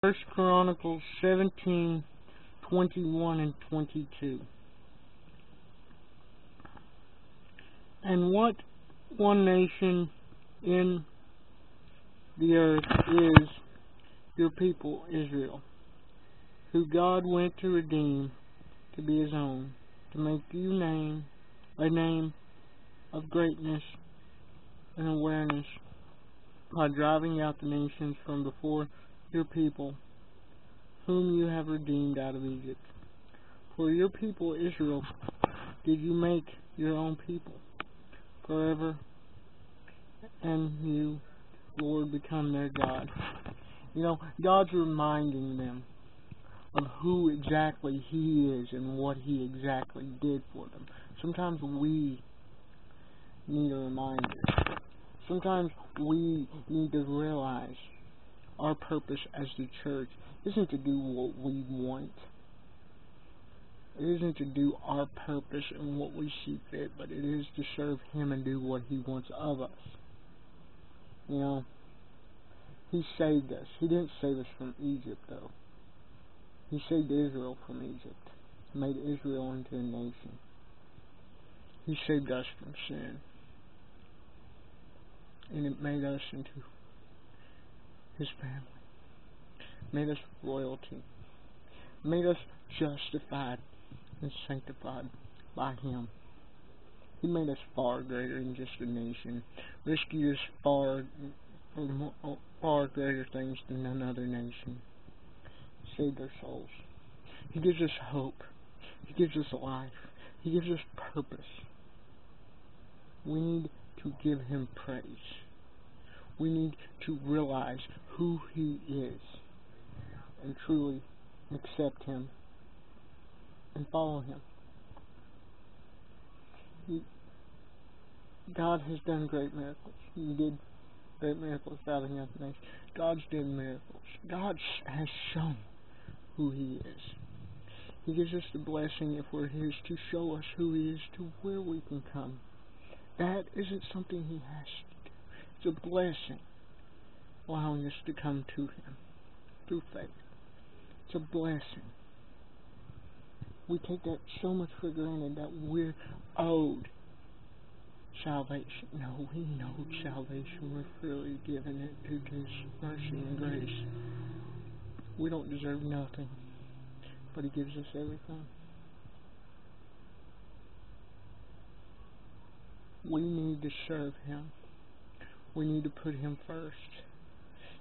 First Chronicles 17, 21 and 22. And what one nation in the earth is your people Israel, who God went to redeem to be his own, to make you name a name of greatness and awareness by driving out the nations from before your people, whom you have redeemed out of Egypt. For your people Israel did you make your own people forever, and you, Lord, become their God. You know, God's reminding them of who exactly He is and what He exactly did for them. Sometimes we need a reminder. Sometimes we need to realize our purpose as the church isn't to do what we want. It isn't to do our purpose and what we see fit, but it is to serve Him and do what He wants of us. You know, He saved us. He didn't save us from Egypt, though. He saved Israel from Egypt, made Israel into a nation. He saved us from sin, and it made us into his family, made us royalty, made us justified and sanctified by him. He made us far greater than just a nation, rescued us far far greater things than another nation. Saved our souls. He gives us hope. He gives us life. He gives us purpose. We need to give him praise we need to realize who He is and truly accept Him and follow Him. He, God has done great miracles. He did great miracles out the nation. God's done miracles. God has shown who He is. He gives us the blessing if we're His to show us who He is to where we can come. That isn't something He has it's a blessing allowing us to come to Him through faith. It's a blessing. We take that so much for granted that we're owed salvation. No, we know salvation. We're freely given it through His mercy and grace. We don't deserve nothing, but He gives us everything. We need to serve Him we need to put Him first.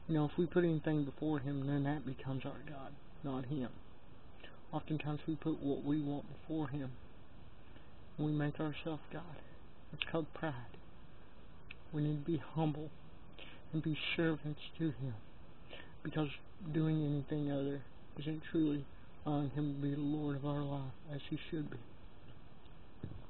You know, if we put anything before Him, then that becomes our God, not Him. Oftentimes we put what we want before Him. We make ourselves God. It's called pride. We need to be humble and be servants to Him. Because doing anything other isn't truly allowing Him to be the Lord of our life as He should be.